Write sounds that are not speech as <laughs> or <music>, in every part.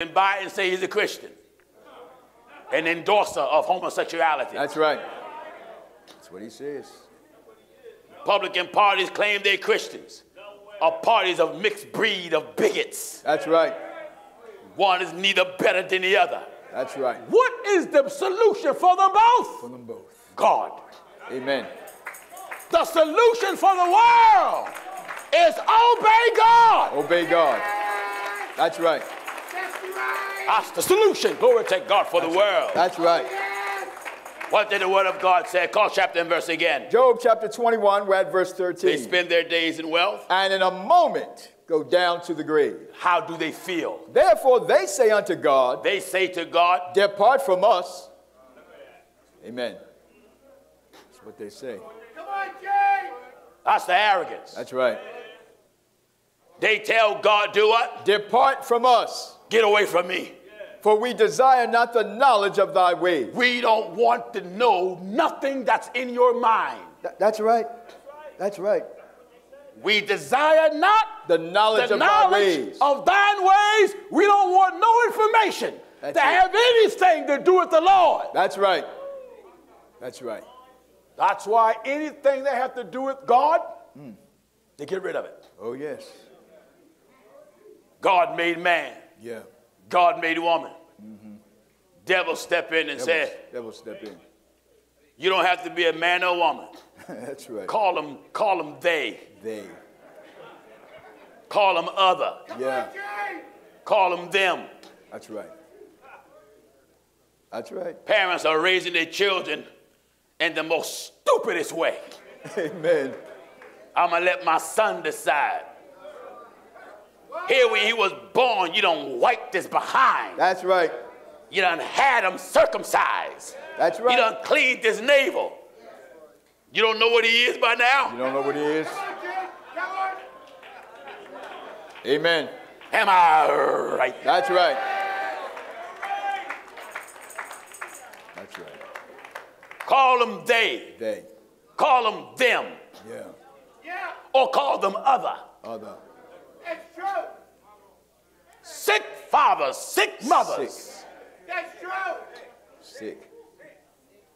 and by and say he's a Christian, an endorser of homosexuality. That's right. That's what he says. Republican parties claim they're Christians, are parties of mixed breed of bigots. That's right. One is neither better than the other. That's right. What is the solution for them both? For them both. God. Amen. The solution for the world is obey God. Obey God. That's right. That's the solution. Glory to God for the world. That's right. What did the word of God say? Call chapter and verse again. Job chapter 21, we're at verse 13. They spend their days in wealth. and in a moment go down to the grave. How do they feel? Therefore they say unto God, They say to God, Depart from us. Amen. That's what they say. Come on, Jay! That's the arrogance. That's right. They tell God, do what? Depart from us, Get away from me. For we desire not the knowledge of thy ways. We don't want to know nothing that's in your mind. Th- that's right. That's right. We desire not The knowledge the of thy knowledge ways. of thine ways. We don't want no information That's to it. have anything to do with the Lord. That's right. That's right. That's why anything that have to do with God, Hmm. they get rid of it. Oh, yes. God made man. Yeah. God made woman. Devil step in and Devil, say, devil step in. you don't have to be a man or woman. <laughs> That's right. Call them, call them they. They. Call them other. Yeah. Call them them. That's right. That's right. Parents are raising their children in the most stupidest way. <laughs> Amen. I'm gonna let my son decide. Here when he was born, you don't wipe this behind. That's right. You done had him circumcised. That's right. You done cleaned his navel. You don't know what he is by now? You don't know what he is? Amen. Am I right? That's right. That's right. Call them they. They. Call them them. Yeah. Yeah. Or call them other. Other. Sick fathers, sick mothers. Sick. That's true. Sick.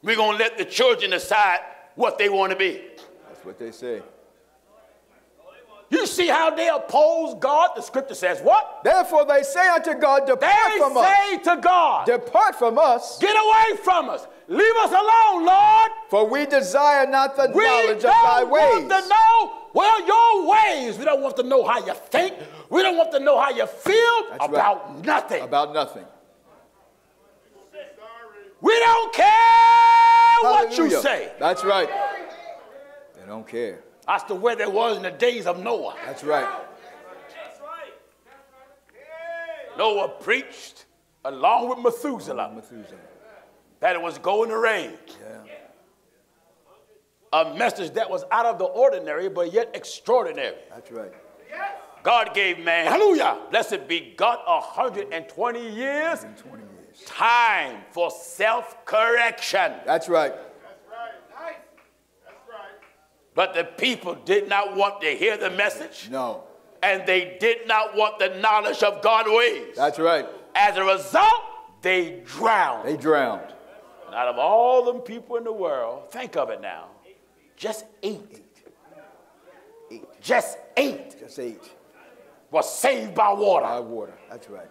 We're gonna let the children decide what they want to be. That's what they say. You see how they oppose God? The scripture says what? Therefore they say unto God, Depart They from us. They say to God, Depart from us, Get away from us. Leave us alone, Lord. for we desire not the We knowledge don't of thy want ways. to know, well, your ways. We don't want to know how you think. We don't want to know how you feel That's right. about nothing. About nothing. we don't care what you say. That's right. They don't care. That's the way there was in the days of Noah. That's right. Noah preached along with Methuselah Methuselah. that it was going to rain. Yeah. A message that was out of the ordinary, but yet extraordinary. That's right. God gave man, hallelujah, blessed be God, 120 years In 20 years. time for self correction. That's right. That's right. Nice. That's right. But the people did not want to hear the message, No. and they did not want the knowledge of God's ways. That's right. As a result, they drowned. They drowned. And out of all them people in the world, think of it now, just eight, Eight. just eight Just eight. was saved by water. By water. That's right.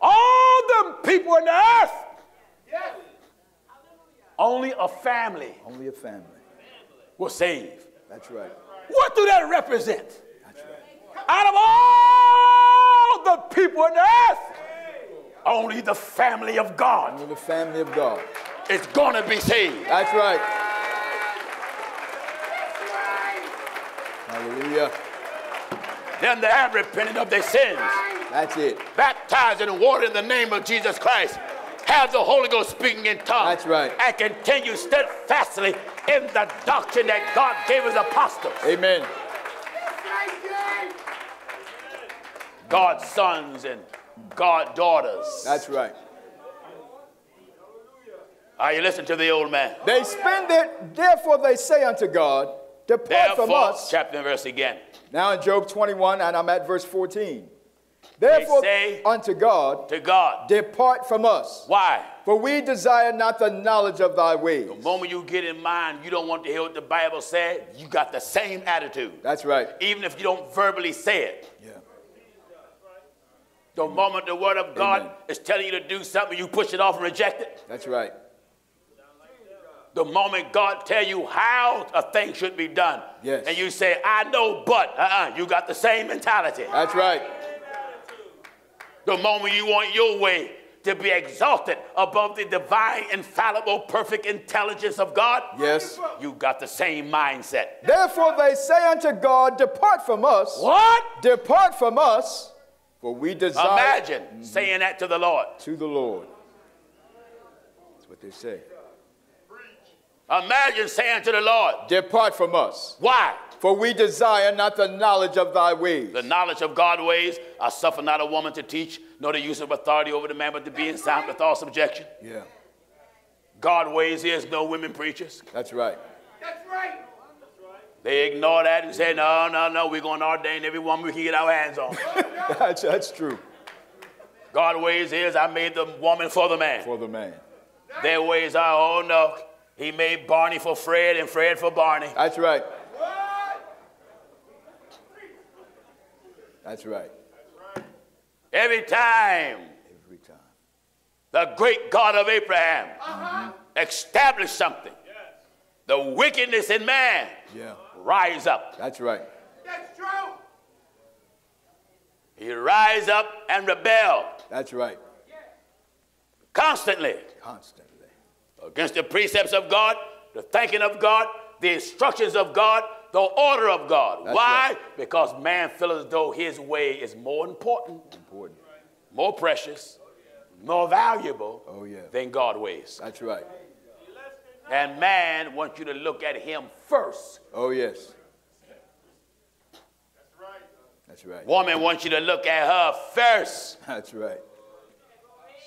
All them people in the earth, only a family Only a family. was saved. That's right. What do that represent? That's right. Out of all the people in the earth, only the family of God Only the family of God. is going to be saved. That's right. Hallelujah. Them that have repented of their sins, That's it. baptized in water in the name of Jesus Christ, have the Holy Ghost speaking in tongues, That's right. and continue steadfastly in the doctrine that God gave his apostles. Amen. God's sons and God daughters. That's right. Are you listening to the old man? They spend it, therefore they say unto God, Depart from Therefore, us. chapter and verse again. Now in Job 21, and I'm at verse 14. Therefore, say- unto God, to God. depart from us, Why? for we desire not the knowledge of thy ways. The moment you get in mind, you don't want to hear what the Bible said, you got the same attitude. That's right. Even if you don't verbally say it. Yeah. The moment the word of God Amen. is telling you to do something, you push it off and reject it. That's right. The moment God tell you how a thing should be done, Yes. and you say, I know, but, uh-uh, you got the same mentality. That's right. The moment you want your way to be exalted above the divine, infallible, perfect intelligence of God, Yes. you got the same mindset. Therefore they say unto God, Depart from us. What? Depart from us, for we desire Imagine saying that to the Lord. to the Lord. That's what they say. Imagine saying to the Lord, Depart from us, Why? for we desire not the knowledge of thy ways. The knowledge of God's ways, I suffer not a woman to teach, nor the use of authority over the man, but to be in sound with all subjection. Yeah, God ways is no women preachers. that's right. That's right. They ignore that and say, no, no, no, we're going to ordain every woman we can get our hands on. <laughs> That's, that's true God ways is I made the woman for the man. for the man. Their ways are, oh no, he made Barney for Fred and Fred for Barney. That's right. That's right. Every time Every time. the great God of Abraham mm-hmm. established something, Yes. the wickedness in man Yeah, rise up. that's right. That's true. He rise up and rebel That's right. constantly Constantly. Against the precepts of God, the thinking of God, the instructions of God, the order of God. That's Why? right. Because man feels as though his way is more important, Important. more precious, more valuable Oh, yeah. than God's ways. That's right. And man wants you to look at him first. Oh, yes. That's right. That's right. Woman wants you to look at her first. That's right.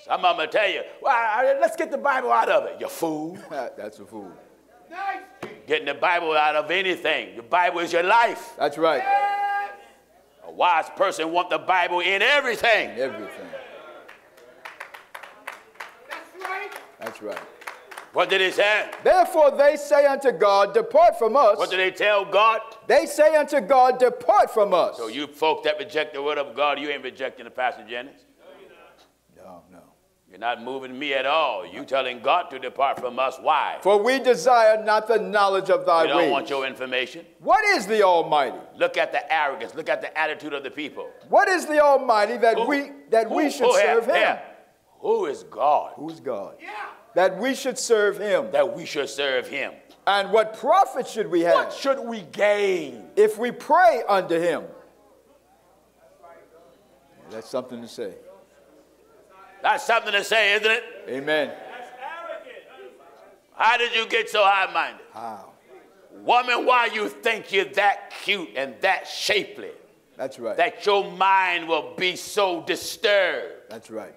Of them will tell you, well, let's get the Bible out of it, you fool. <laughs> That's a fool. Getting the Bible out of anything. The Bible is your life. That's right. A wise person wants the Bible in everything. Everything. That's right. That's right. What did he say? Therefore they say unto God, Depart from us. What did they tell God? They say unto God, Depart from us. So you folk that reject the word of God, you ain't rejecting the Pastor Jennings. You're not moving me at all. You telling God to depart from us. Why? For we desire not the knowledge of thy ways. We don't ways. want your information. What is the Almighty? Look at the arrogance. Look at the attitude of the people. What is the Almighty that Who- we that we should who serve Him? here? Who is God Who's God? Yeah. That we should serve Him. that we should serve him? And what profit should we have What should we gain? if we pray unto Him? That's something to say. That's something to say, isn't it? Amen. That's arrogant. How did you get so high minded? How? Woman, why you think you're that cute and that shapely That's right. that your mind will be so disturbed? That's right.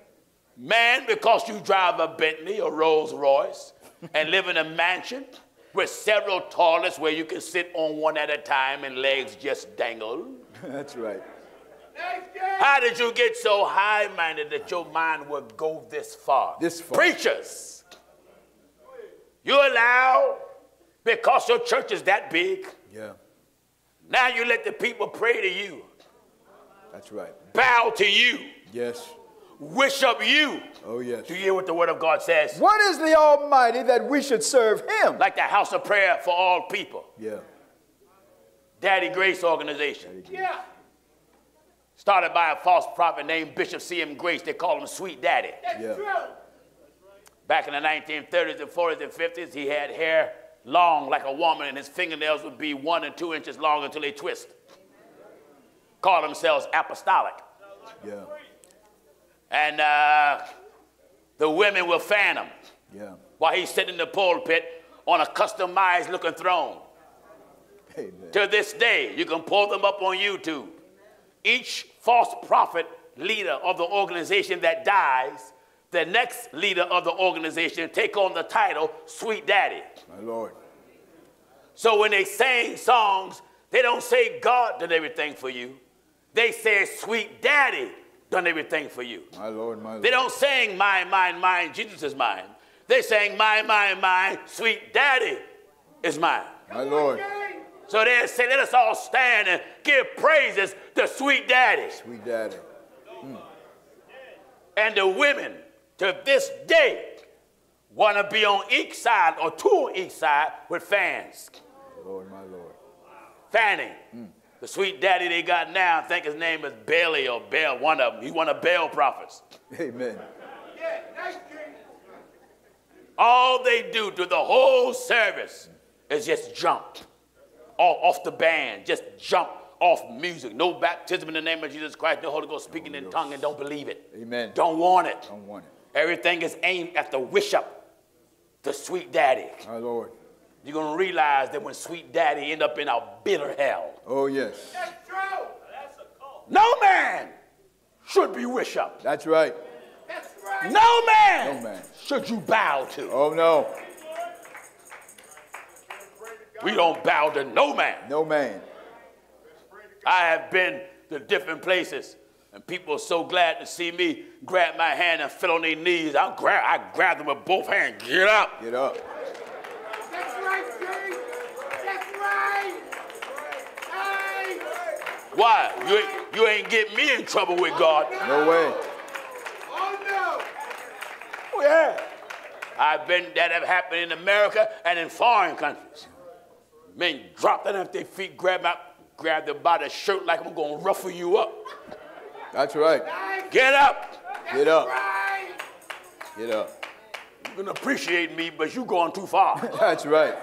Man, because you drive a Bentley or Rolls Royce <laughs> and live in a mansion with several toilets where you can sit on one at a time and legs just dangle. <laughs> That's right. How did you get so high minded that your mind would go this far? This far. Preachers, you allow, because your church is that big, Yeah. now you let the people pray to you, That's right. bow to you, Yes. worship you. Oh, yes. Do you hear what the Word of God says? What is the Almighty that we should serve Him? Like the house of prayer for all people, Yeah. Daddy Grace organization. Started by a false prophet named Bishop C.M. Grace. They call him Sweet Daddy. Yeah. Back in the 1930s and 40s and 50s, he had hair long like a woman, and his fingernails would be one and two inches long until they twist. Called themselves apostolic. Yeah. And uh, the women will fan him Yeah. while he's sitting in the pulpit on a customized looking throne. Amen. To this day, you can pull them up on YouTube. Each false prophet leader of the organization that dies, the next leader of the organization take on the title Sweet Daddy. My Lord. So when they sing songs, they don't say God did everything for you. They say Sweet Daddy done everything for you. My Lord, my Lord. They don't sing mine, mine, mine, Jesus is mine. They sing mine, mine, mine, sweet daddy is mine. My Lord. So they say, let us all stand and give praises to sweet daddy. Sweet daddy. Hmm. And the women to this day want to be on each side or two on each side with fans. Lord, my Lord. Fanning. Hmm. The sweet daddy they got now, I think his name is Bailey or Bell, one of them. He's one of Baal prophets. Amen. All they do to the whole service is just jump off, off the band, just jump off music. No baptism in the name of Jesus Christ, no Holy Ghost speaking in tongue, and don't believe it. Amen. Don't want it. Don't want it. Everything is aimed at the wish up, the sweet daddy. My Lord. You're gonna realize that when sweet daddy end up in a bitter hell, Oh, yes. That's true. That's a cult. No man should be wish up. That's right. No man, No man. should you bow to. Oh, no. We don't bow to no man. No man. I have been to different places, and people are so glad to see me grab my hand and fell on their knees. I grab, I grab them with both hands. Get up. Get up. That's right, Jay. That's right. Hey. Why? You ain't, you ain't get me in trouble with God. Oh, no way. Oh no. Oh, yeah. I've been that have happened in America and in foreign countries. Men drop down off their feet, grab out, grab them by the shirt like I'm gonna ruffle you up. That's right. Get up. Get up. Right. Get up. You can appreciate me, but you going too far. <laughs> That's right.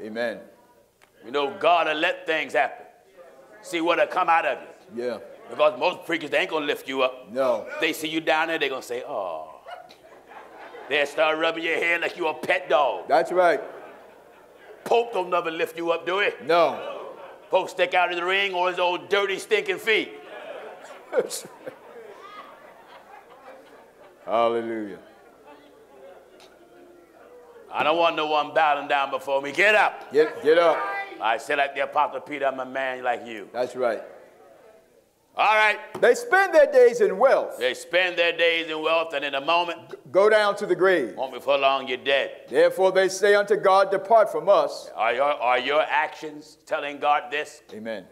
Amen. you know, God will let things happen. See what'll come out of you. Yeah. Because most preachers, they ain't gonna lift you up. No. They see you down there, they gonna say, oh. They'll start rubbing your head like you're a pet dog. That's right. Pope don't never lift you up, do he? No. Pope stick out of the ring or his old dirty, stinking feet. That's right. Hallelujah. I don't want no one bowing down before me. Get up. Get, get up. I said like the Apostle Peter, I'm a man like you. That's right. All right. They spend their days in wealth. They spend their days in wealth, and in a moment, Go down to the grave. won't before long you're dead. Therefore they say unto God, Depart from us. Are your, are your actions telling God this? Amen.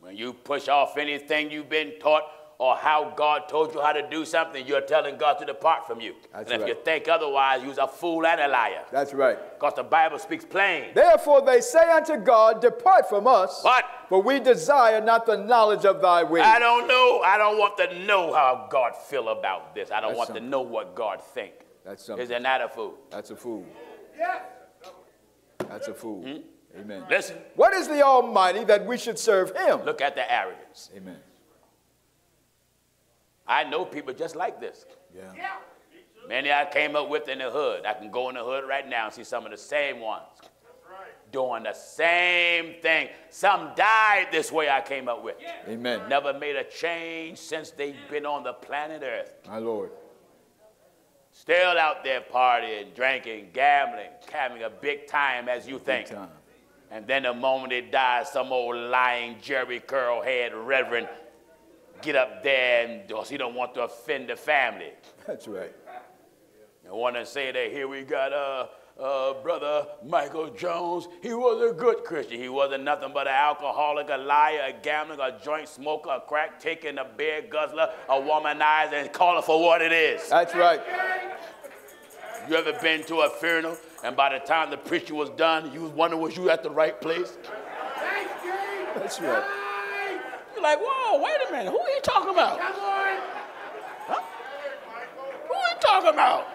When you push off anything you've been taught or how God told you how to do something, you're telling God to depart from you. That's and if right. you think otherwise, you're a fool and a liar. That's right. Because the Bible speaks plain. Therefore they say unto God, Depart from us. What? For we desire not the knowledge of thy ways. I don't know. I don't want to know how God feel about this. I don't That's want to know what God think. That's something. Isn't that a fool? That's a fool. Yes. That's a fool. Hmm? Amen. Listen, What is the Almighty that we should serve him? look at the arrogance. Amen. I know people just like this. Yeah. Yeah. Many I came up with in the hood. I can go in the hood right now and see some of the same ones doing the same thing. Some died this way I came up with. Amen. Never made a change since they've been on the planet Earth. My Lord. Still out there partying, drinking, gambling, having a big time as you think. Time. And then the moment they die, some old lying Jerry curl head reverend get up there and because he don't want to offend the family. That's right. I want to say that here we got uh, uh, brother Michael Jones. He was a good Christian. He wasn't nothing but an alcoholic, a liar, a gambler, a joint smoker, a crack taker, a beer guzzler, a womanizer, and call it for what it is. That's right. You ever been to a funeral and by the time the preacher was done, you was wondering was you at the right place? That's right. Hey. You're like, whoa, wait a minute, who are you talking about? Come on. Who are you talking about?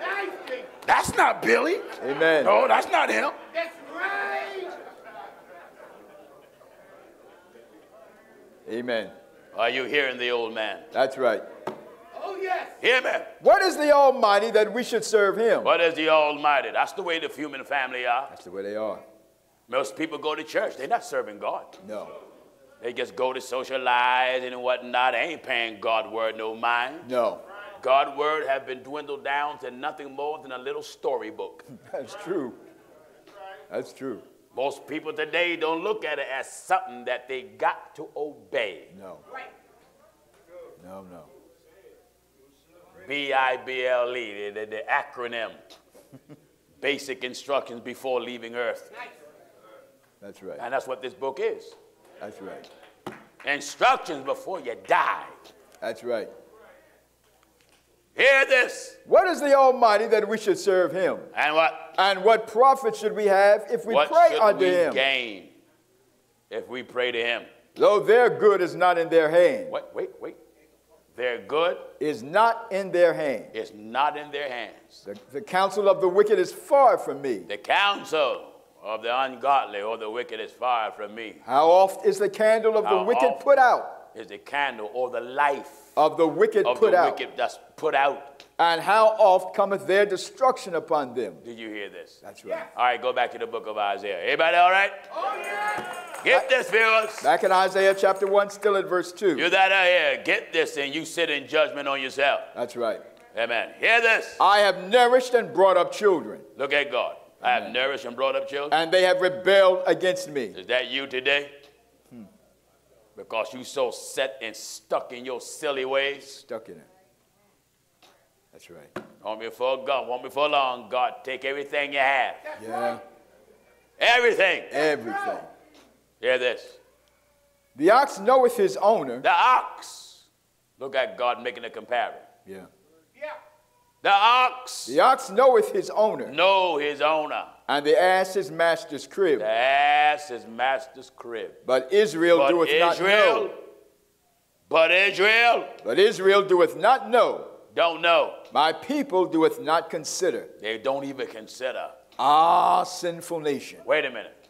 Thanks, That's not Billy. Amen. No, that's not him. That's right. Amen. Are you hearing the old man? That's right. Oh yes. Hear me. What is the Almighty that we should serve him? What is the Almighty? That's the way the human family are. That's the way they are. Most people go to church. They're not serving God. No. They just go to socialize and whatnot. They ain't paying God word no mind. No. God word have been dwindled down to nothing more than a little storybook. <laughs> That's true. That's true. Most people today don't look at it as something that they got to obey. No. Right. No, no. B I B L E, the, the, the acronym. <laughs> Basic instructions before leaving earth. That's right. And that's what this book is. That's right. Instructions before you die. That's right. Hear this. What is the Almighty that we should serve him? And what? And what profit should we have if we what pray should unto we him? gain if we pray to him? Though their good is not in their hand. Wait, wait, wait. Their good Is not in their hand. is not in their hands. The, the counsel of the wicked is far from me. The counsel of the ungodly or the wicked is far from me. How oft is the candle of the How wicked put out? Is the candle or the life Of the wicked of put the out. wicked that's put out. And how oft cometh their destruction upon them? Did you hear this? That's right. All right, go back to the book of Isaiah. Everybody all right? Oh, yeah. Get this, viewers. Back in Isaiah chapter 1, still at verse 2. You that are here, get this and you sit in judgment on yourself. That's right. Amen. Hear this. I have nourished and brought up children, Look at God. I have nourished and brought up children. and they have rebelled against me. Is that you today? Hmm. Because you so set and stuck in your silly ways. Stuck in it. That's right. Want me for God, want me for long, God, take everything you have. Yeah. Everything. Everything. Hear this. The ox knoweth his owner. The ox. Look at God making a comparison. Yeah. The ox The ox knoweth his owner, know his owner. and the ass his master's crib. The ass his master's crib. But Israel But doeth not Israel, know. but Israel But Israel doeth not know. don't know. My people doeth not consider. They don't even consider. Ah, sinful nation. Wait a minute.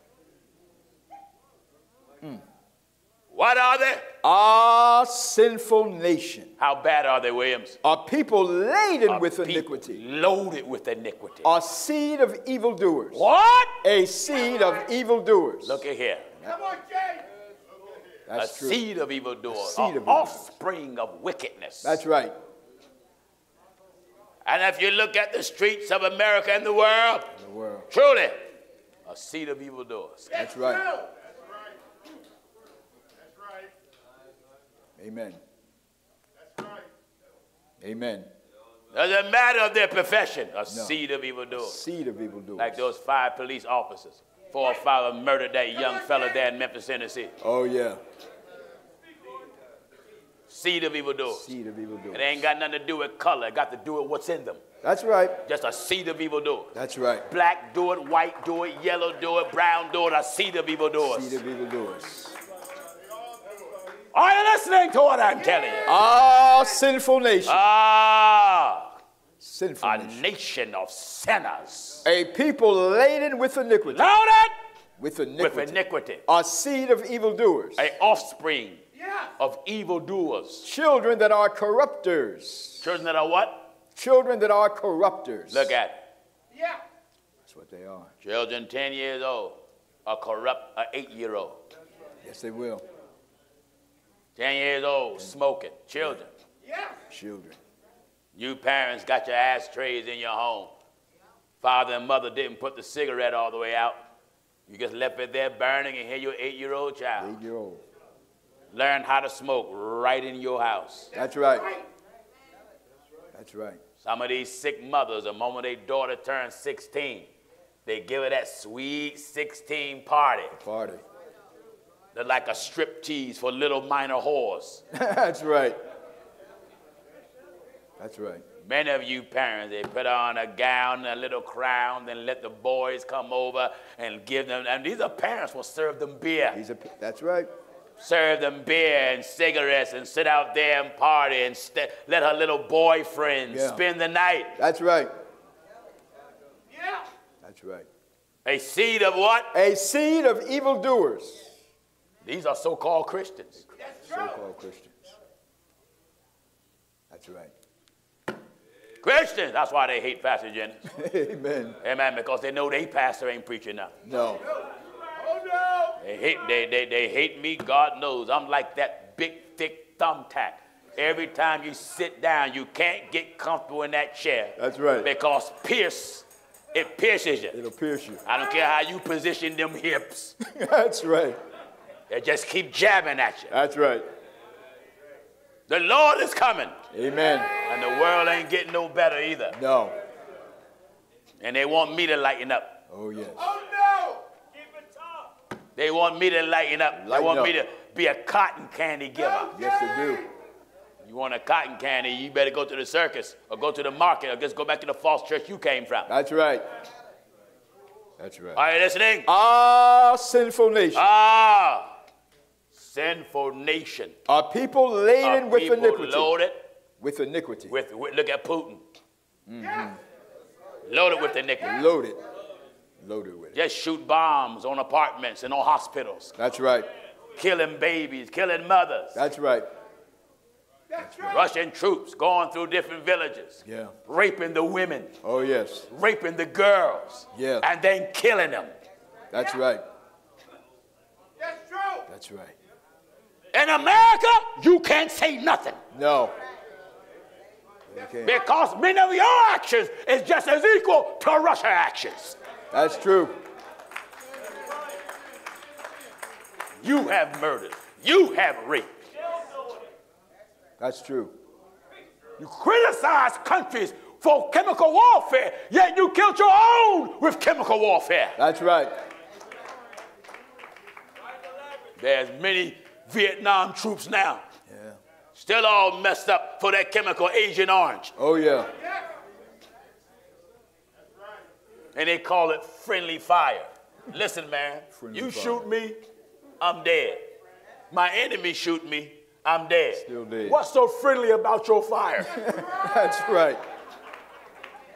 What are they? Ah, sinful nation. How bad are they, Williams? A people laden A with people iniquity. Loaded with iniquity. A seed of evildoers. What? A seed of evildoers. Look at here. Come on, Jay. That's a true. seed of evildoers. A seed a of evildoers. offspring of wickedness. That's right. and if you look at the streets of America and the world, The world. truly, a seed of evildoers. That's right. Amen. That's right. Amen. Doesn't matter of their profession, a seed of evildoers. Seed of evildoers. Like those five police officers. Four or five of them murdered that young fella there in Memphis, Tennessee. Oh, yeah. Seed of evildoers. Seed of evildoers. It ain't got nothing to do with color. It got to do with what's in them. That's right. Just a seed of evildoers. That's right. Black do it, white do it, yellow do it, brown do it, a seed of evildoers. Seed of evildoers. Are you listening to what I'm telling you? Ah, sinful nation. Ah, Sinful a nation. nation of sinners. A people laden with iniquity. Loaded With with iniquity. iniquity. A seed of evildoers. A offspring Yeah. of evildoers. Children that are corrupters. Children that are what? Children that are corrupters. Look at it. Yeah. That's what they are. Children 10 years old, a corrupt, a eight year old. Yes, they will. 10 years old, smoking. Children. Yeah. Children. You parents got your ashtrays in your home. Father and mother didn't put the cigarette all the way out. You just left it there burning, and here your eight year old child Eight year old. learn how to smoke right in your house. That's right. Right. That's right. Some of these sick mothers, the moment their daughter turns 16, they give her that sweet 16 party. Party. They're like a strip tease for little minor whores. <laughs> That's right. That's right. Many of you parents, they put on a gown, and a little crown, then let the boys come over and give them. And these are parents will serve them beer, He's a. That's right. serve them beer and cigarettes, and sit out there and party and st- let her little boyfriend Yeah. spend the night. That's right. Yeah. That's right. A seed of what? A seed of evildoers. These are so-called Christians. That's. So-called Christians. That's right. Christians. That's why they hate Pastor Jennings. <laughs> Amen. Amen. Because they know they pastor ain't preaching now. No. Oh, no. They hate, they, they, they hate me, God knows. I'm like that big, thick thumbtack. Every time you sit down, you can't get comfortable in that chair. That's right. Because Pierce It pierces you. It'll pierce you. I don't care how you position them hips. <laughs> That's right. They just keep jabbing at you. That's right. The Lord is coming, Amen. and the world ain't getting no better either. No. And they want me to lighten up. Oh, yes. Oh no! Keep it tough. They want me to lighten up. Lighten they want up. me to be a cotton candy giver. Yes, they do. You want a cotton candy, you better go to the circus or go to the market or just go back to the false church you came from. That's right. That's right. Are you listening? Ah, sinful nation. Ah, sinful nation. A people laden A with people iniquity. loaded With iniquity. with, with- look at Putin. Yes. Loaded with iniquity. Loaded. Loaded with it. Just shoot bombs on apartments and on hospitals, That's right. killing babies, killing mothers. That's right. That's right. Russian troops going through different villages, Yeah. raping the women, Oh, yes. raping the girls, Yeah. and then killing them. That's right. That's true. That's right. In America, you can't say nothing No. Because many of your actions is just as equal to Russia actions. That's true. You have murdered. You have raped. That's true. You criticize countries for chemical warfare, yet you killed your own with chemical warfare. That's right. There's many Vietnam troops now, Yeah. still all messed up for that chemical Agent Orange. Oh, yeah. And they call it friendly fire. Listen, man, Friendly you fire. shoot me, I'm dead. My enemy shoot me, I'm dead. Still dead. What's so friendly about your fire? <laughs> That's right.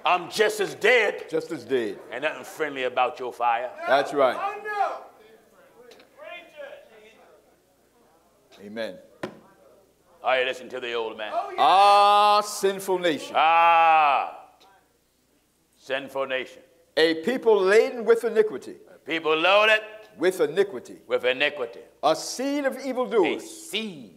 I'm just as dead. Just as dead. And nothing friendly about your fire. That's right. Oh no! Amen. All right, listen to the old man. Oh yeah. Ah, sinful nation. Ah, sinful nation. A people laden with iniquity. A people loaded With iniquity. with iniquity. A seed of A seed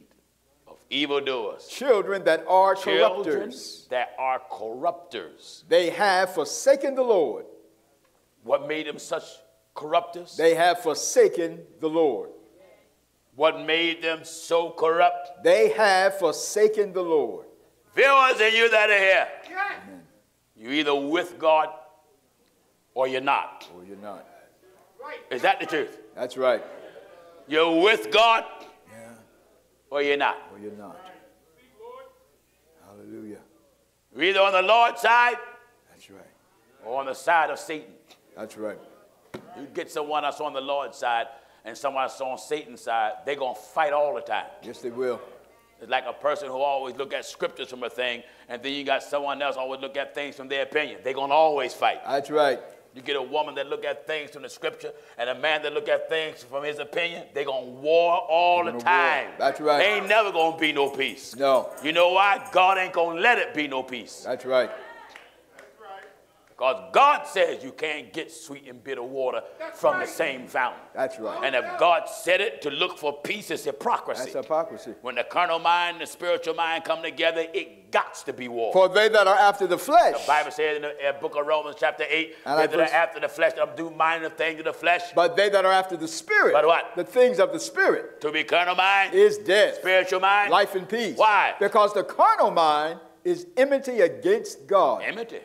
of evildoers. Children that are Children corrupters. that are corrupters. They have forsaken the Lord. What made them such corrupters? They have forsaken the Lord. What made them so corrupt? They have forsaken the Lord. Viewers and you that are here, Yes. you either with God or you're not. Oh, you're not. Right. Is that the truth? That's right. You're with God Yeah. or you're not. Or you're not. Hallelujah. You're either on the Lord's side That's right. or on the side of Satan. That's right. You get someone that's on the Lord's side and someone that's on Satan's side, they're going to fight all the time. Yes, they will. It's like a person who always look at scriptures from a thing, and then you got someone else always look at things from their opinion. They're going to always fight. That's right. You get a woman that look at things from the scripture and a man that look at things from his opinion, they're going to war all the time. war. That's right. Ain't never going to be no peace. No. You know why? God ain't going to let it be no peace. That's right. Because God says you can't get sweet and bitter water from the same fountain. That's right. And if God said it to look for peace, it's hypocrisy. That's hypocrisy. when the carnal mind and the spiritual mind come together, it gots to be war. For they that are after the flesh, the Bible says in the book of Romans, chapter 8, And they like that are after the flesh, them do mind the things of the flesh. but they that are after the spirit, But what? the things of the spirit, to be carnal mind, is death, spiritual mind, life and peace. Why? Because the carnal mind is enmity against God. enmity.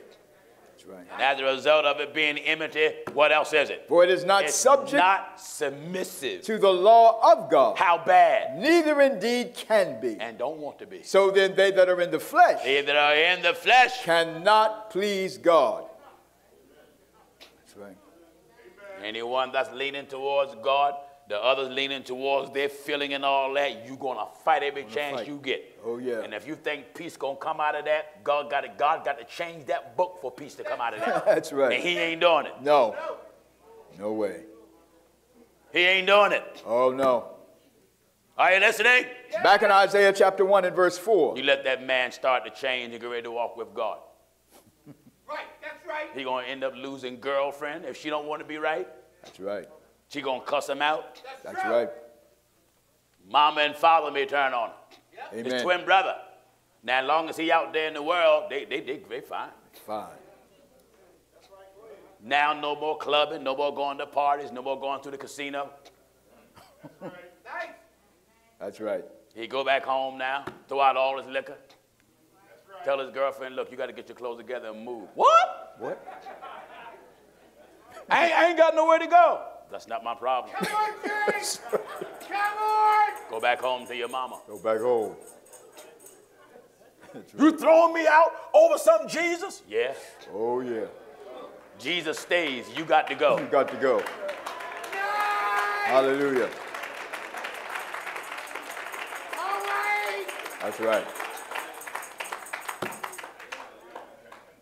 Right. And as a result of it being enmity, what else is it? For it is not It's subject not submissive. to the law of God, How bad? neither indeed can be. And don't want to be. So then they that are in the flesh They that are in the flesh, cannot please God. That's right. anyone that's leaning towards God, the others leaning towards their feeling and all that, you're gonna fight every chance fight. you get. Oh, yeah. And if you think peace gonna come out of that, God got to God got to change that book for peace to come out of that. <laughs> That's right. and. He ain't doing it. No. No way. He ain't doing it. Oh no. Are you listening? Back in Isaiah chapter 1 and verse 4. You let that man start to change and get ready to walk with God. Right. That's right. He gonna end up losing girlfriend if she don't want to be right. That's right. She gonna cuss him out. That's right. Mama and father may turn on him. His Amen. twin brother. Now, as long as he out there in the world, they they they, they fine. Fine. Now, no more clubbing, no more going to parties, no more going to the casino. Nice. That's right. He go back home now, throw out all his liquor. Right. Tell his girlfriend, look, you got to get your clothes together and move. What? What? I ain't, I ain't got nowhere to go. That's not my problem. Come on, James. Come on. Go back home to your mama. Go back home. <laughs> You throwing me out over something, Jesus? Yeah. Oh, yeah. Jesus stays. You got to go. You got to go. Nice. Hallelujah. All right. That's right.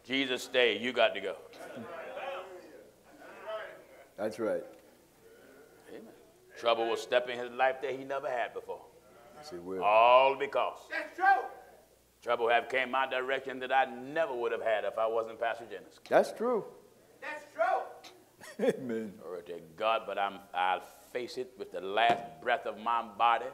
Jesus stay. You got to go. <laughs> That's right. Amen. Trouble will step in his life that he never had before. Yes, he will. All because That's true. trouble have came my direction that I never would have had if I wasn't Pastor Jennings. That's true. That's true. <laughs> Amen. Glory to God, but I'm, I'll face it with the last breath of my body.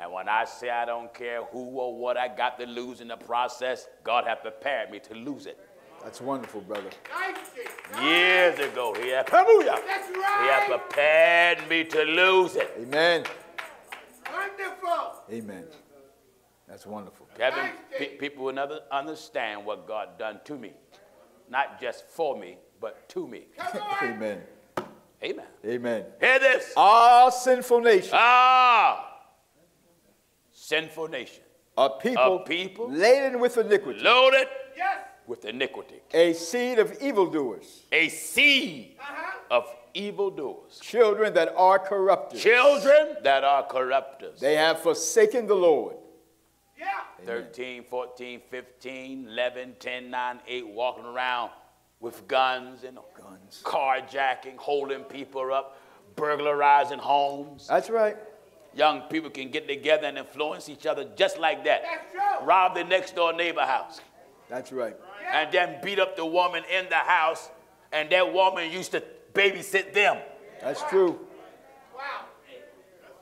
And when I say I don't care who or what I got to lose in the process, God have prepared me to lose it. That's wonderful, brother. Nice. Steve. Nice. Years ago, He had, hallelujah, That's He had right. prepared me to lose it. Amen. Wonderful. Amen. That's wonderful. Kevin, pe- people will never understand what God done to me. Not just for me, but to me. <laughs> Amen. Amen. Amen. Hear this. Our sinful nation, Ah, sinful nation, a people, A people laden with iniquity, loaded Yes. With iniquity, a seed of evildoers, a seed Uh-huh. of evildoers, children that are corrupted. children that are corrupters. They have forsaken the Lord. Yeah. 13, 14, 15, 11, 10, 9, 8, walking around with guns and Guns. carjacking, holding people up, burglarizing homes. That's right. Young people can get together and influence each other just like that. That's true. Rob the next door neighbor house That's right. and then beat up the woman in the house, and that woman used to babysit them. That's true. Wow.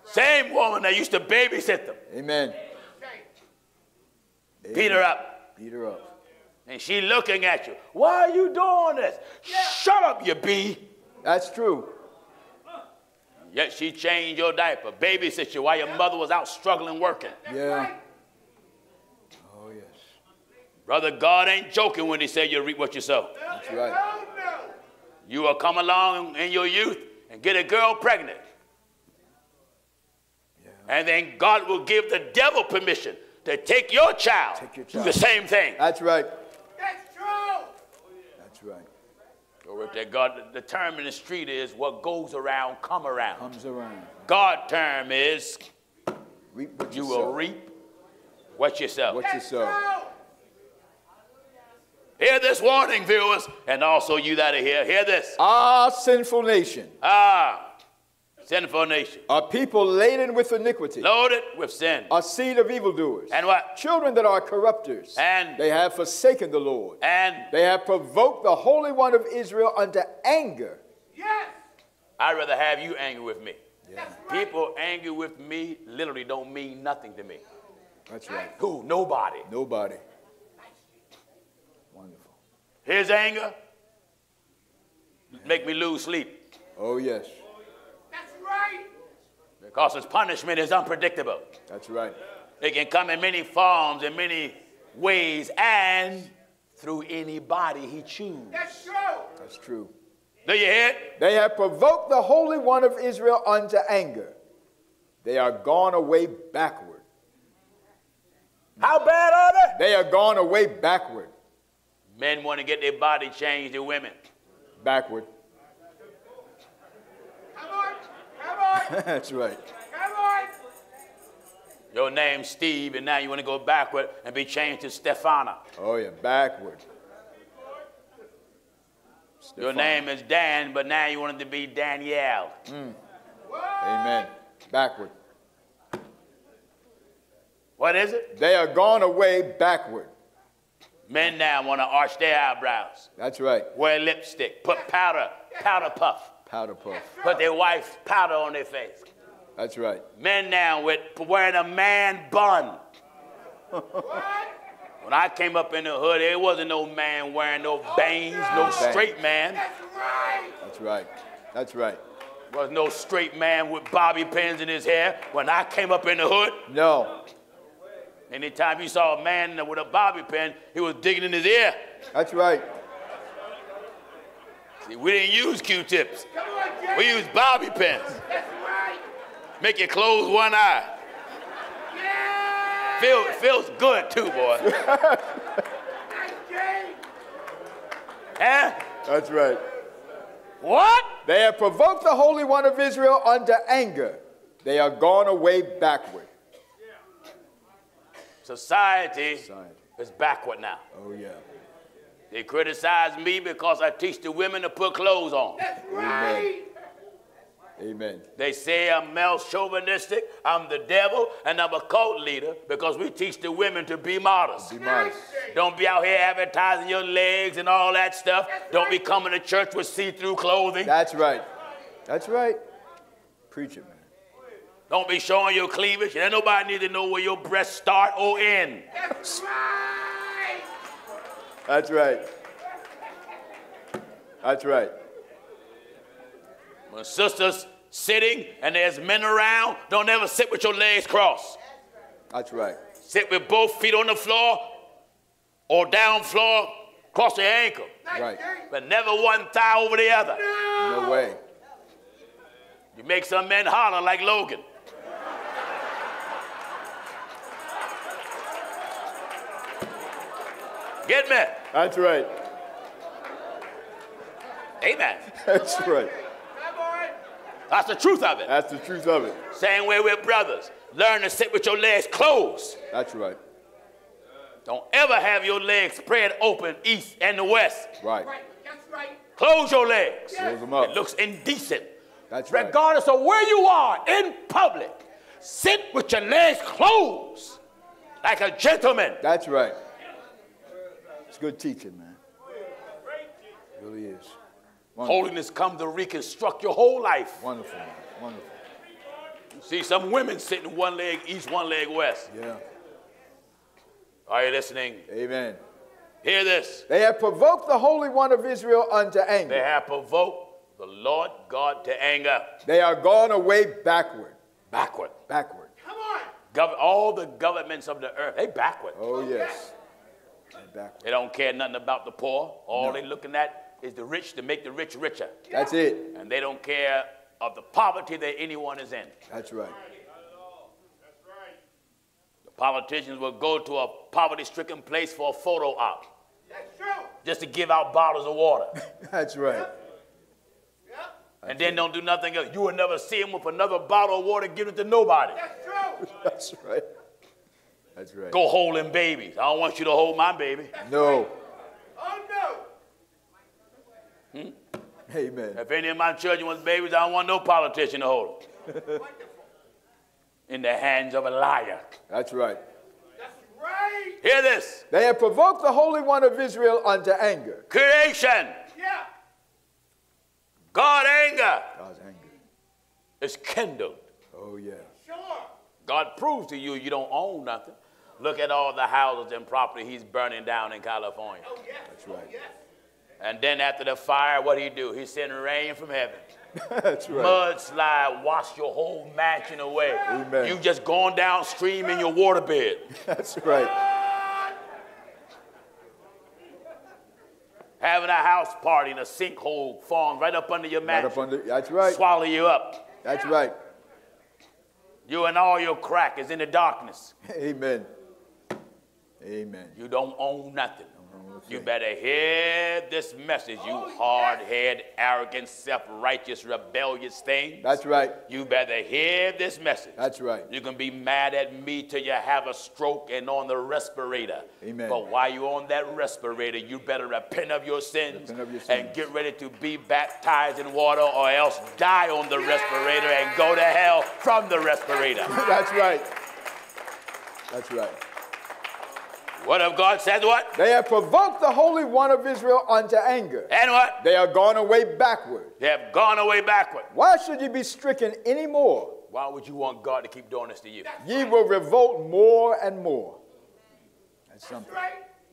Same woman that used to babysit them, Amen. Beat her up, Beat her up. and she looking at you. Why are you doing this? Shut up, you bee. That's true. Yet she changed your diaper, babysit you while your mother was out struggling working. Yeah. Right. Yes. Brother, God ain't joking when he said you reap what you sow. That's right. No, no. You will come along in your youth and get a girl pregnant. Yeah. And then God will give the devil permission to take your child, Take your do child. the same thing. That's right. That's true. That's right. Glory to God. The term in the street is what goes around, come around. Comes around. God term is Reap what you you will sow. reap what you sow. What you That's sow. True. Hear this warning, viewers, and also you that are here. Hear this. Our sinful nation, Ah, sinful nation, a people laden with iniquity, loaded with sin. a seed of evildoers, And what? children that are corrupters. And- they have forsaken the Lord. And They have provoked the Holy One of Israel unto anger. Yes. I'd rather have you angry with me. That's right. People angry with me literally don't mean nothing to me. That's right. Who? Nobody. Nobody. Wonderful. His anger make me lose sleep Oh, yes. That's right. because his punishment is unpredictable. That's right. It can come in many forms, in many ways, and through anybody he chooses. That's true. That's true. Do you hear it? They have provoked the Holy One of Israel unto anger. They are gone away backward. How bad are they? They are gone away backward. Men want to get their body changed to women. Backward. Come on. Come on. <laughs> That's right. Come on. Your name's Steve, and now you want to go backward and be changed to Stefana. Oh, yeah, backward. Your name is Dan, but now you want it to be Danielle. Mm. Amen. Backward. What is it? They are gone away backward. Men now want to arch their eyebrows, That's right. wear lipstick, put powder, powder puff, Powder puff. put their wife's powder on their face. That's right. Men now with wearing a man bun. What? When I came up in the hood, there wasn't no man wearing no bangs, no straight man. That's right. That's right. That's right. Was no straight man with bobby pins in his hair. When I came up in the hood, No. Anytime you saw a man with a bobby pin, he was digging in his ear. That's right. See, we didn't use Q-tips. Come on, We used bobby pins. That's right. Make you close one eye. Yeah. Feel, feels good too, boy. <laughs> Nice, Jay. huh? That's right. What? They have provoked the Holy One of Israel unto anger. They are gone away backward. Society Society. is backward now. Oh, yeah. They criticize me because I teach the women to put clothes on. That's right. Amen. They say I'm male chauvinistic, I'm the devil, and I'm a cult leader because we teach the women to be modest. Be modest. Don't be out here advertising your legs and all that stuff. That's Don't be coming to church with see-through clothing. That's right. That's right. Preach it, man. Don't be showing your cleavage. And nobody need to know where your breasts start or end. That's right. That's right. That's right. When sisters sitting and there's men around, don't ever sit with your legs crossed. That's right. Sit with both feet on the floor or down floor, cross your ankle. Right. But never one thigh over the other. No way. You make some men holler like Logan. Get me? That's right. Amen. <laughs> That's right. That's the truth of it. That's the truth of it. Same way with brothers. Learn to sit with your legs closed. That's right. Don't ever have your legs spread open east and the west. Right. Right. That's right. Close your legs. Close them up. It looks indecent. That's right. Regardless of where you are in public, sit with your legs closed like a gentleman. That's right. It's good teaching, man. It really is. Wonderful. Holiness comes to reconstruct your whole life. Wonderful, man. Wonderful. See some women sitting one leg east, one leg west. Yeah. Are you listening? Amen. Hear this. They have provoked the Holy One of Israel unto anger. They have provoked the Lord God to anger. They are gone away backward. Backward. Backward. Come on. Gov- all the governments of the earth, they backward. Oh, yes. They're. They don't care nothing about the poor. All they're looking at is the rich to make the rich richer. That's it. And they don't care of the poverty that anyone is in. That's right. The politicians will go to a poverty-stricken place for a photo op That's true. just to give out bottles of water. <laughs> That's right. Yep. and then don't do nothing else. You will never see them with another bottle of water given to nobody. That's true. <laughs> That's right. That's right. Go holding babies. I don't want you to hold my baby. No. Oh no. Hmm? Amen. If any of my children wants babies, I don't want no politician to hold them. In the hands of a liar. That's right. That's right. Hear this. They have provoked the Holy One of Israel unto anger. Creation. Yeah. God anger God's anger. is kindled. Oh, yeah. Sure. God proves to you you don't own nothing. Look at all the houses and property he's burning down in California. Oh yes. That's right. Oh. And then after the fire, what he do? He send rain from heaven. <laughs> That's right. Mudslide, wash your whole mansion away. Amen. You just going downstream in your waterbed. <laughs> That's right. Having a house party and a sinkhole forms right up under your mansion. Right up under, that's right. Swallow you up. That's right. You and all your crack is in the darkness. <laughs> Amen. Amen. You don't own nothing. You better hear this message, you Oh, hard-headed, arrogant, self-righteous, rebellious thing. That's right. You better hear this message. That's right. You can be mad at me till you have a stroke and on the respirator. Amen. But while you're on that respirator, you better repent of your sins, of your and get ready to be baptized in water or else die on the respirator and go to hell from the respirator. <laughs> That's right. That's right. What if God says what? They have provoked the Holy One of Israel unto anger. And what? They are gone away backward. They have gone away backward. Why should you be stricken any more? Why would you want God to keep doing this to you? Ye will revolt more and more. That's something. Right.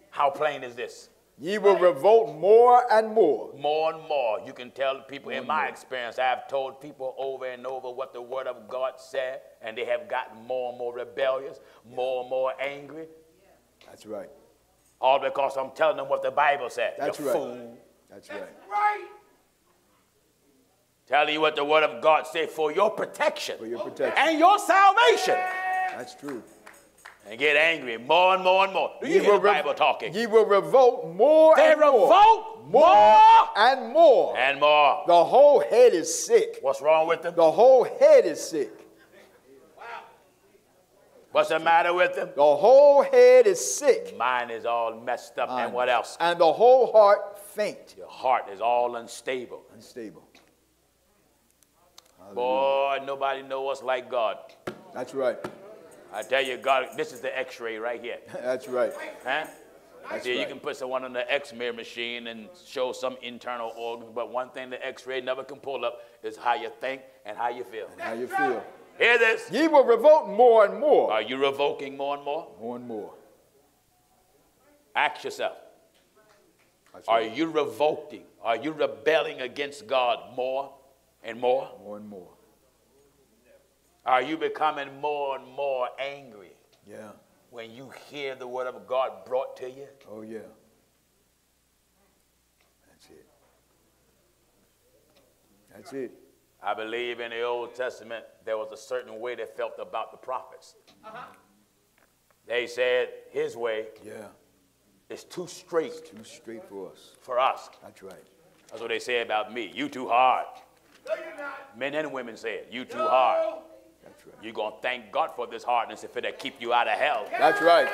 How plain is this? Ye will revolt more and more. More and more. You can tell people, in my more. experience, I've told people over and over what the Word of God said, and they have gotten more and more rebellious, more and more angry, That's right. all because I'm telling them what the Bible said. That's you right. fool. That's That's right. right. Telling you what the Word of God said for your protection For your protection. and your salvation. That's true. And get angry more and more and more. Do you Ye hear the will Bible talking? Ye will revolt more They and more. revolt more more and more. and more. The whole head is sick. What's wrong with them? The whole head is sick. What's the matter with them? The whole head is sick. Mine is all messed up. And what else? And the whole heart faint. Your heart is all unstable. Unstable. Boy, nobody know us like God. That's right. I tell you, God, this is the X-ray right here. <laughs> That's right. Huh? That's See, you can put someone on the X-ray machine and show some internal organs, but one thing the X-ray never can pull up is how you think and how you feel. How you feel? Hear this? Ye will revolt more and more. Are you revoking more and more? More and more. Ask yourself. Are you revolting? Are you rebelling against God more and more? More and more. Are you becoming more and more angry Yeah. when you hear the word of God brought to you? Oh, yeah. That's it. That's it. I believe in the Old Testament there was a certain way they felt about the prophets. Uh-huh. They said his way Yeah. is too straight Too straight for us. for us. That's right. That's what they say about me. You too hard. No, you're not. Men and women say it. You too hard. That's right. You're going to thank God for this hardness if it'll keep you out of hell. That's right.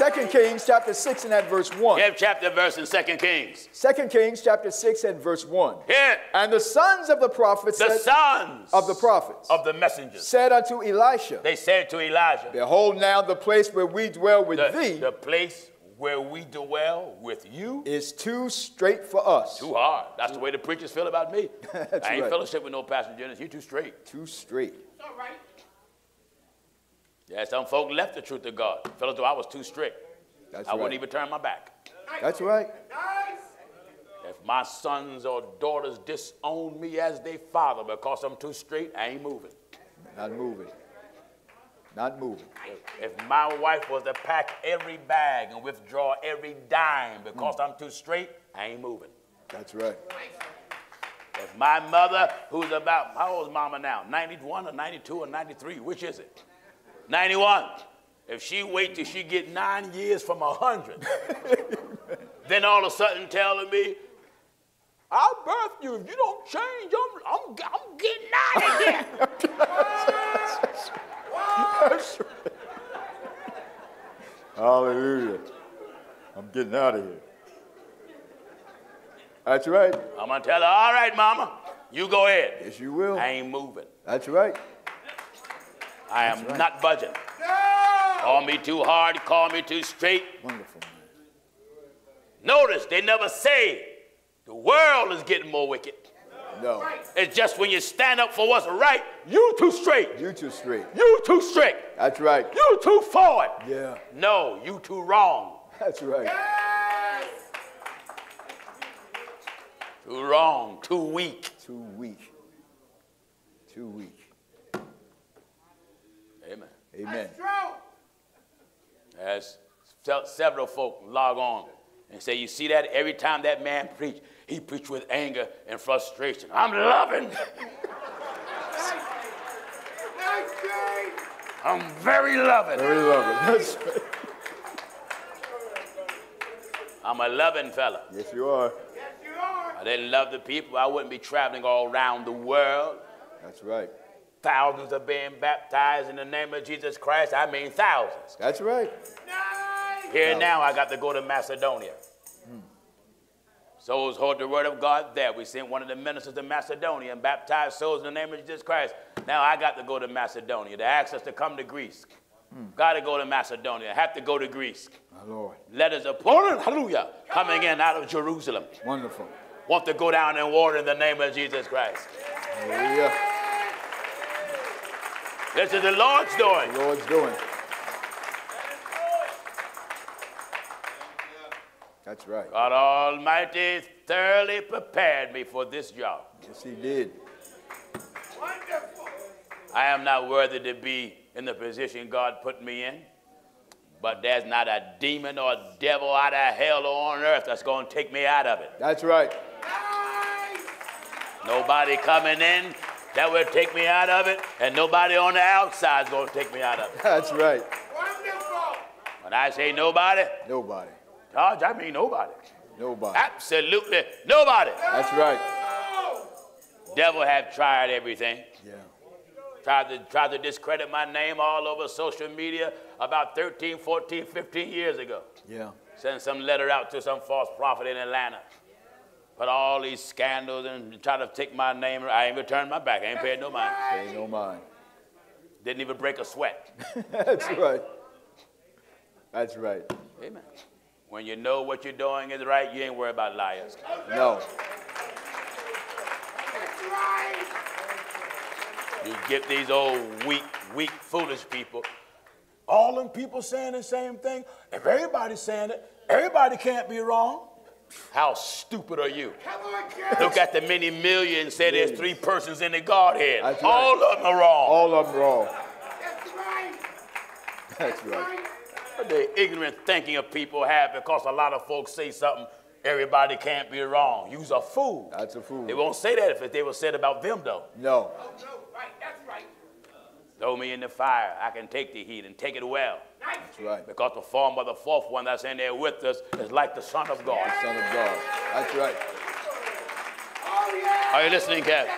Second Kings chapter 6 and at verse 1. Give chapter verse in Second Kings. Second Kings chapter 6 and verse 1. Here, And the sons of the prophets the said, sons of the prophets of the messengers. said unto Elisha, They said to Elijah, Behold now the place where we dwell with the, thee the place where we dwell with you is too straight for us. too hard. That's the way the preachers feel about me. <laughs> That's I ain't right. fellowship with no pastor Jennings. You're too straight. Too straight. It's all right. Yeah, some folk left the truth of God. Fellas, though I was too strict. That's I wouldn't even turn my back. That's right. If my sons or daughters disown me as their father because I'm too straight, I ain't moving. Not moving. Not moving. If my wife was to pack every bag and withdraw every dime because Hmm. I'm too straight, I ain't moving. That's right. If my mother, who's about, how old is mama now? 91 or 92 or 93? Which is it? 91. If she wait till she get nine years from a 100, <laughs> then all of a sudden telling me, I birthed you. If you don't change, I'm, I'm, I'm getting out of here. <laughs> Hallelujah. I'm getting out of here. That's right. I'm going to tell her, all right, mama, you go ahead. Yes, you will. I ain't moving. That's right. I am not budging. No. Call me too hard, call me too straight. Wonderful. Notice they never say the world is getting more wicked. No. It's just when you stand up for what's right, you too straight, You too straight. you too straight. That's right. you too forward. Yeah. No, you too wrong, That's right. Yes. too wrong, too weak. Too weak. Too weak. Amen. Amen. That's. As several folk log on and say, you see that every time that man preach, he preached with anger and frustration. I'm loving. Nice, Jane. I'm very loving. Very lovely. <laughs> That's right. I'm a loving fella. Yes, you are. Yes, you are. I didn't love the people, I wouldn't be traveling all around the world. That's right. Thousands are being baptized in the name of Jesus Christ. I mean, thousands. That's right. Nice. Here now, I got to go to Macedonia. Hmm. Souls heard the word of God there. We sent one of the ministers to Macedonia and baptized souls in the name of Jesus Christ. Now I got to go to Macedonia. They asked us to come to Greece. Hmm. Got to go to Macedonia. Have to go to Greece. My Lord. Letters of hallelujah coming in out of Jerusalem. Wonderful. Want to go down in water in the name of Jesus Christ. Hallelujah. This is the Lord's doing. The Lord's doing. That's right. God Almighty thoroughly prepared me for this job. Yes, he did. Wonderful. I am not worthy to be in the position God put me in, but there's not a demon or a devil out of hell or on earth that's going to take me out of it. That's right. Nobody coming in that will take me out of it, and nobody on the outside is going to take me out of it. <laughs> That's right. Wonderful. When I say nobody, Nobody. George, I mean nobody. Nobody. Absolutely nobody. That's right. Devil have tried everything. Yeah. Tried to, tried to discredit my name all over social media about 13, 14, 15 years ago. Yeah. Send some letter out to some false prophet in Atlanta. Put all these scandals and try to take my name. I ain't even turned my back. I ain't paid no mind. Ain't no mind. Didn't even break a sweat. <laughs> That's right. That's right. Amen. When you know what you're doing is right, you ain't worried about liars. No. That's right. You get these old weak, weak, foolish people. All them people saying the same thing. If everybody's saying it, everybody can't be wrong. How stupid are you? Come on. Look at the many millions say there's three persons in the Godhead. That's right. All of them are wrong. All of them wrong. That's right. That's right. What the ignorant thinking of people have because a lot of folks say something, everybody can't be wrong. You's a fool. That's a fool. They won't say that if they were said about them, though. No. Oh, no. Right. That's right. Throw me in the fire. I can take the heat and take it well. Nice. That's right. Because the form of the fourth one that's in there with us is like the Son of God. Son of God. That's right. Oh, yeah. Are you listening, Kev? Right.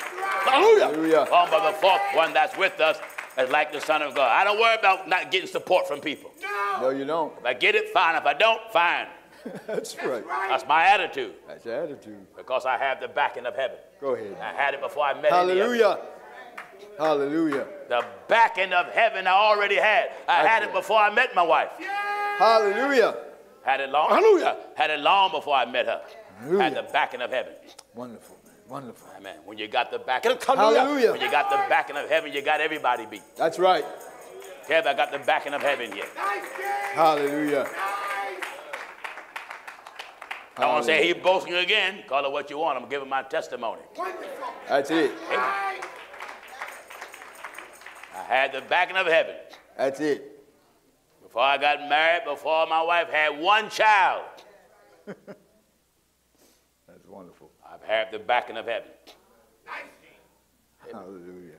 Hallelujah. Hallelujah. Form of the fourth one that's with us is like the Son of God. I don't worry about not getting support from people. No. No, you don't. If I get it, fine. If I don't, fine. <laughs> That's right. Right. That's my attitude That's your attitude. because I have the backing of heaven. Go ahead. I had it before I met any you. Hallelujah. Hallelujah. The backing of heaven I already had. I That's had it right. before I met my wife. Hallelujah. Had it long. Hallelujah. Had it long before I met her. Had Hallelujah. the backing of heaven. Wonderful, man. Wonderful. Amen. When you got the backing, Hallelujah. When you got the backing of heaven, you got everybody beat. That's right. Kev, I got the backing of heaven here. Nice, Hallelujah. Nice. I want to say he boasting again. Call it what you want. I'm giving my testimony. Wonderful. That's it. Right. I had the backing of heaven. That's it. Before I got married, before my wife had one child, <laughs> That's wonderful. I've had the backing of heaven. Hallelujah.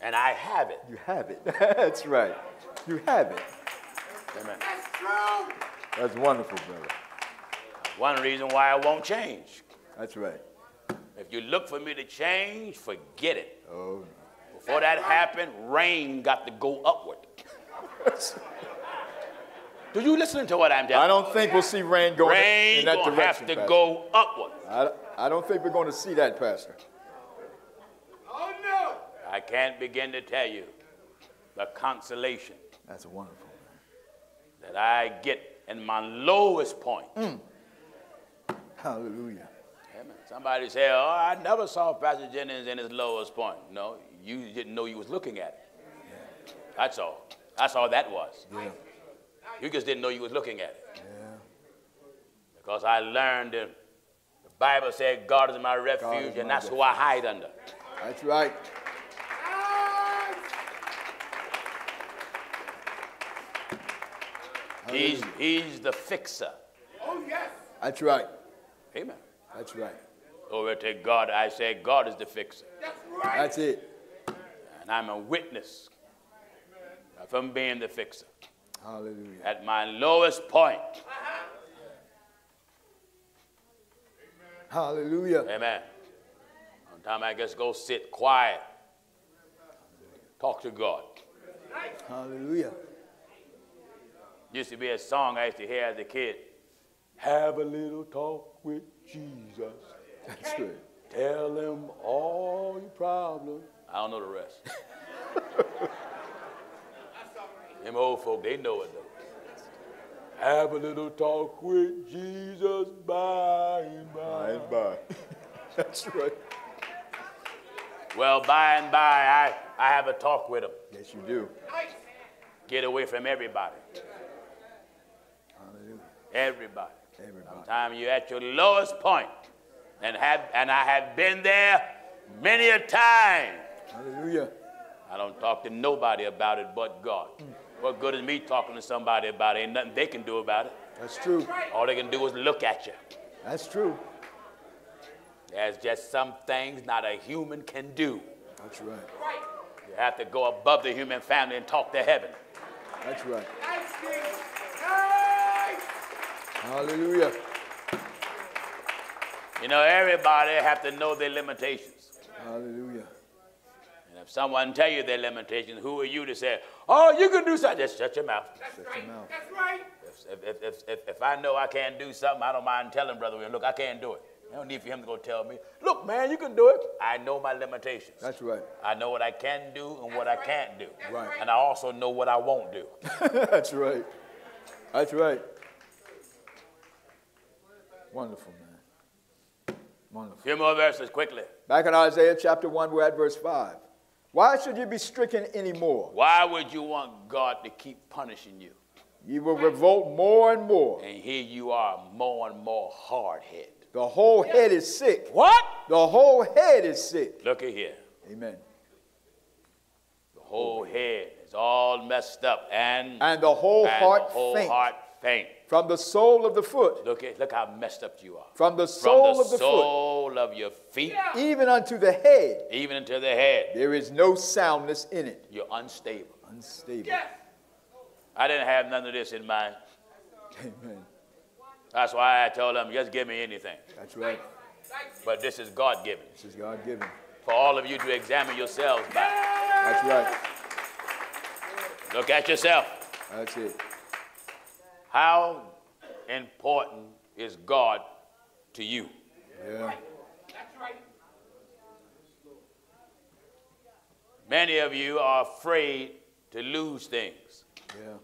And I have it. You have it. <laughs> That's right. You have it. Amen. That's true. That's wonderful, brother. One reason why I won't change. That's right. If you look for me to change, forget it. Oh, Before that happened, rain got to go upward. Do you listen to what I'm telling you? I don't think we'll see rain going Rain in that gonna direction. have to Pastor. go upward. I, I don't think we're going to see that, Pastor. Oh, no. I can't begin to tell you the consolation That's wonderful. that I get in my lowest point. Mm. Hallelujah. Amen. Somebody say, "Oh, I never saw Pastor Jennings in his lowest point." No, you didn't know you was looking at it. That's all. That's all that was. Yeah. You just didn't know you was looking at it. Yeah. Because I learned that the Bible said, "God is my is refuge," and my that's who I hide under. That's right. He's He's the fixer. Oh, yes. That's right. Amen. That's right. Over to God, I say, God is the fixer, That's right. That's it. And I'm a witness of Him being the fixer. Hallelujah. At my lowest point, Hallelujah. Amen. Sometimes I just go sit quiet, talk to God. Hallelujah. Used to be a song I used to hear as a kid. Have a little talk with Jesus. That's right. Tell him all your problems. I don't know the rest. <laughs> Them old folk, they know it though. Have a little talk with Jesus by and By by. and by. <laughs> That's right. Well, by and by, I, I have a talk with them. Yes, you do. Get away from everybody. Hallelujah. Everybody. Everybody. Sometimes you're at your lowest point, and have and I have been there many a time. Hallelujah. I don't talk to nobody about it but God. What good is me talking to somebody about it? Ain't nothing they can do about it. That's true. All they can do is look at you. That's true. There's just some things not a human can do. That's right. You have to go above the human family and talk to heaven. That's right. Hallelujah. You know, everybody have to know their limitations. Hallelujah. And if someone tell you their limitations, who are you to say, oh, you can do something? Just shut your mouth. That's Shut right. your mouth. That's right. If, if, if, if, if I know I can't do something, I don't mind telling Brother William, look, I can't do it. I don't need for him to go tell me, look, man, you can do it. I know my limitations. That's right. I know what I can do and what I can't do. Right. And I also know what I won't do. <laughs> That's right. That's right. Wonderful, man. Wonderful. A few more verses quickly. Back in Isaiah chapter 1, we're at verse 5. Why should you be stricken anymore? Why would you want God to keep punishing you? You will revolt more and more. And here you are, more and more hard head. The whole head is sick. What? The whole head is sick. Look at here. Amen. The whole head is all messed up and, And the whole and heart the whole faint. heart faint. From the sole of the foot, Look at look how messed up you are. from the From sole the of the sole of your feet, foot, even unto the head, even unto the head, there is no soundness in it. you're unstable. Unstable. Yes. I didn't have none of this in mind. <laughs> Amen. That's why I told them, just give me anything. That's right. But this is God given. This is God given. For all of you to examine yourselves by. That's right. Look at yourself. That's it. How important is God to you? Yeah. That's right. Many of you are afraid to lose things. Yeah.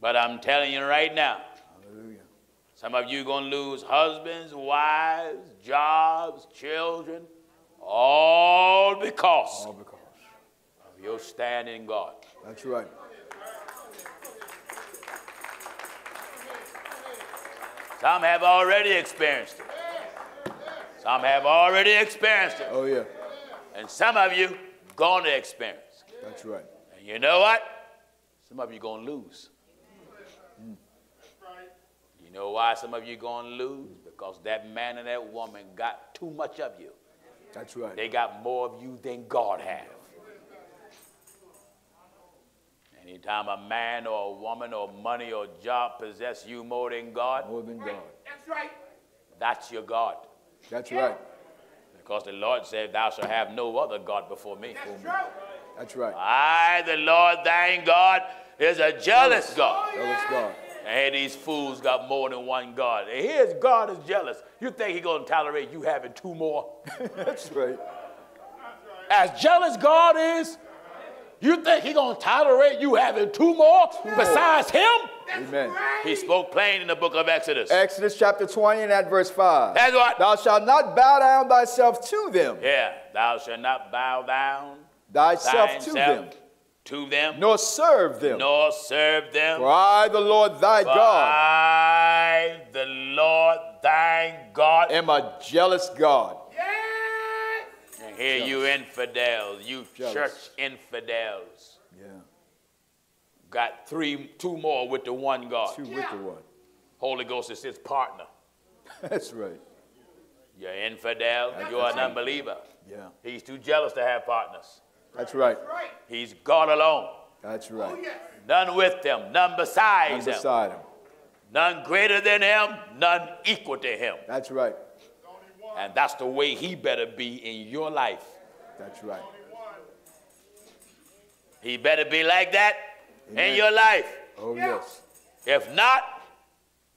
But I'm telling you right now, Hallelujah. some of you are going to lose husbands, wives, jobs, children, all because All because. of your standing God. That's right. Some have already experienced it. Some have already experienced it. Oh, yeah. And some of you going to experience. That's right. And you know what? Some of you going to lose. Hmm. You know why some of you going to lose? Because that man and that woman got too much of you. That's right. They got more of you than God have. Anytime a man or a woman or money or job possess you more than God, More than God. That's right. that's your God. That's right. Because the Lord said, Thou shalt have no other God before me. That's true. That's right. I, the Lord thine God, is a jealous God. Oh, jealous God. And these fools got more than one God. And here's God is jealous. You think he gonna tolerate you having two more? <laughs> That's right. As jealous God is, you think he gonna tolerate you having two more besides him? That's Amen. right. He spoke plain in the book of Exodus. Exodus chapter 20 and at verse 5. That's what. Thou shalt not bow down thyself to them, Yeah, thou shalt not bow down thyself to them, to them, nor serve them. nor serve them. For I, the Lord thy For God, I, the Lord thy God, am a jealous God. Yes. and here you infidels, you Jealous. church infidels, Yeah. got three, two more with the one God. Two with the one. Holy Ghost is his partner. <laughs> That's right. You're infidel. You're an unbeliever. Yeah. He's too jealous to have partners. That's right. Right. He's God alone. That's Oh, right. yes. None with him, none And besides him. beside him. None greater than him, none equal to him. That's right. And that's the way he better be in your life. That's right. He better be like that Amen. in your life. Oh, Yeah. yes. If not,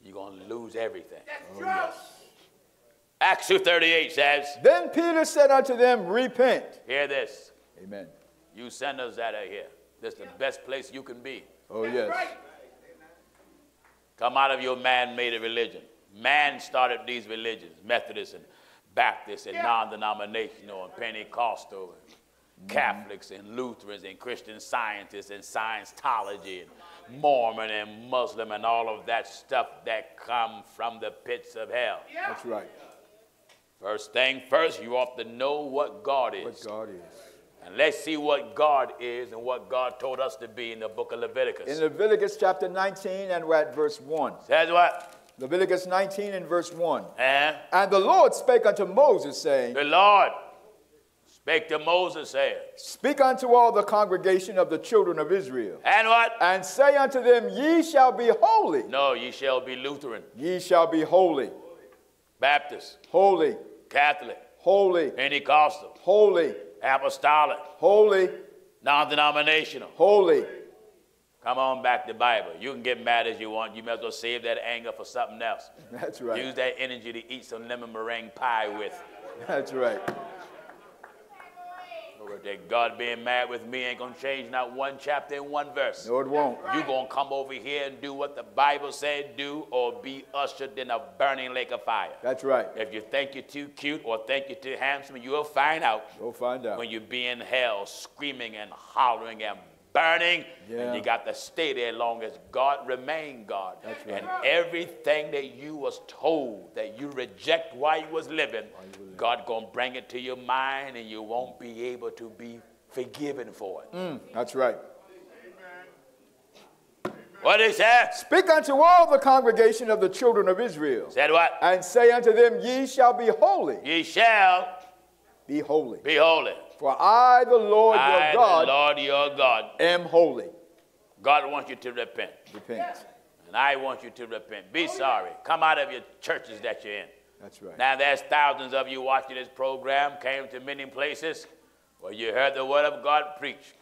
you're going to lose everything. That's Oh, yes. Acts 2.38 says, Then Peter said unto them, Repent. hear this. Amen. You sinners that are here. This is the best place you can be. Oh, That's yes. right. Come out of your man-made religion. Man started these religions, Methodist and Baptist and non-denominational and Pentecostal and Catholics and Lutherans and Christian scientists and Scientology and Mormon and Muslim and all of that stuff that come from the pits of hell. That's right. First thing first, you ought to know what God is. What God is. And let's see what God is and what God told us to be in the book of Leviticus. In Leviticus chapter 19, and we're at verse 1. Says what? Leviticus 19 and verse 1. And And the Lord spake unto Moses, saying, the Lord spake to Moses, saying, Speak unto all the congregation of the children of Israel, And what? and say unto them, Ye shall be holy. No, ye shall be Lutheran, Ye shall be holy, Baptist, holy, Catholic, holy, Pentecostal, holy, Apostolic, holy, non denominational. holy. Come on back to the Bible. You can get mad as you want. You may as well save that anger for something else. <laughs> That's right. Use that energy to eat some lemon meringue pie with. That's right. That God being mad with me ain't gonna change not one chapter and one verse. No, it won't. You gonna come over here and do what the Bible said do, or be ushered in a burning lake of fire. That's right. If you think you're too cute or think you're too handsome, you'll find out You'll find out. when you be in hell, screaming and hollering and burning, Yeah. and you got to stay there long as God remain God. That's right. And everything that you was told that you reject while you was living, God gonna bring it to your mind, and you won't be able to be forgiven for it. Mm, that's right. What he said? Speak unto all the congregation of the children of Israel, Said what? and say unto them, Ye shall be holy. Ye shall Be holy. be holy. For I, the Lord I, your God, the Lord your God, am holy. God wants you to repent. Repent. And I want you to repent. Be sorry. Come out of your churches that you're in. That's right. Now, there's thousands of you watching this program, came to many places where you heard the word of God preached,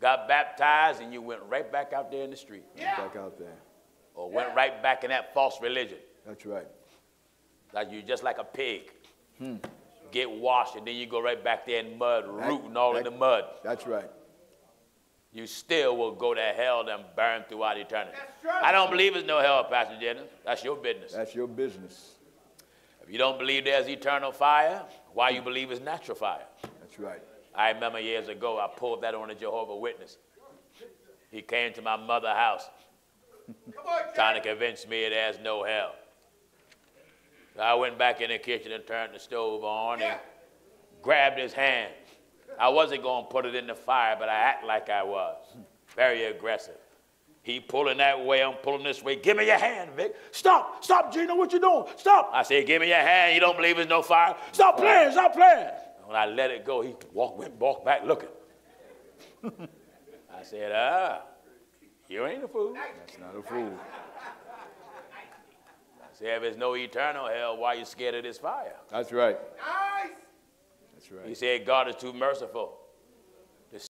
got baptized, and you went right back out there in the street, Yeah. Back out there. or went right back in that false religion. That's right. Like you're just like a pig. Hmm. Get washed, and then you go right back there in mud, rooting all in the mud. That's right. You still will go to hell and burn throughout eternity. That's right. I don't believe there's no hell, Pastor Jennings. That's your business. That's your business. If you don't believe there's eternal fire, why you believe it's natural fire? That's right. I remember years ago, I pulled that on a Jehovah Witness. He came to my mother's house Come on, trying Jack. to convince me there's no hell. So I went back in the kitchen and turned the stove on and grabbed his hand. I wasn't going to put it in the fire, but I act like I was. Very aggressive. He pulling that way, I'm pulling this way. Give me your hand, Vic. Stop, stop, Gino, what you doing? Stop. I said, give me your hand. You don't believe there's no fire? Stop playing, stop playing. When I let it go, he walked, went, walked back looking. <laughs> I said, ah, you ain't a fool. That's not a fool. I if there's no eternal hell, why are you scared of this fire? That's right. Nice. That's He right. said, God is too merciful.